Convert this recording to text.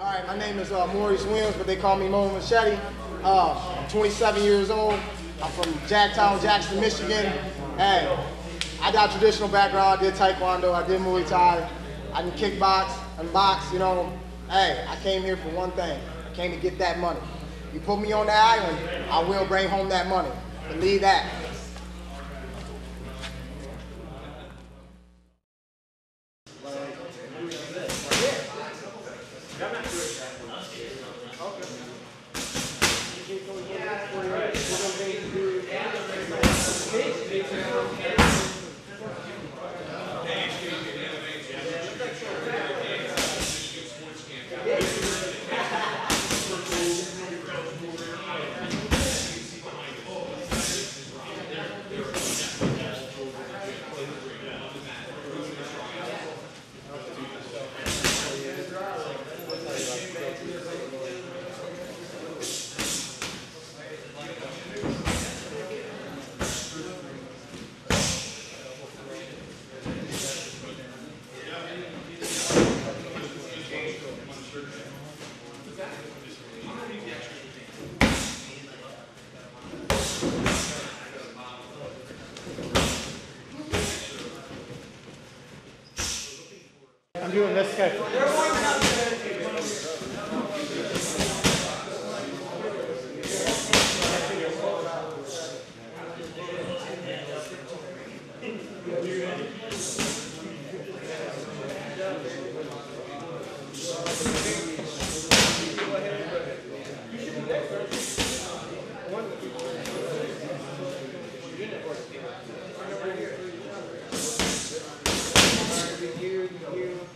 All right, my name is uh, Maurice Williams, but they call me Mo Machete. Uh, I'm 27 years old. I'm from Jacktown, Jackson, Michigan. Hey, I got traditional background. I did Taekwondo. I did Muay Thai. I can kickbox and box. You know, hey, I came here for one thing. I came to get that money. You put me on that island, I will bring home that money. Believe that. Okay. Yeah. I'm doing this guy.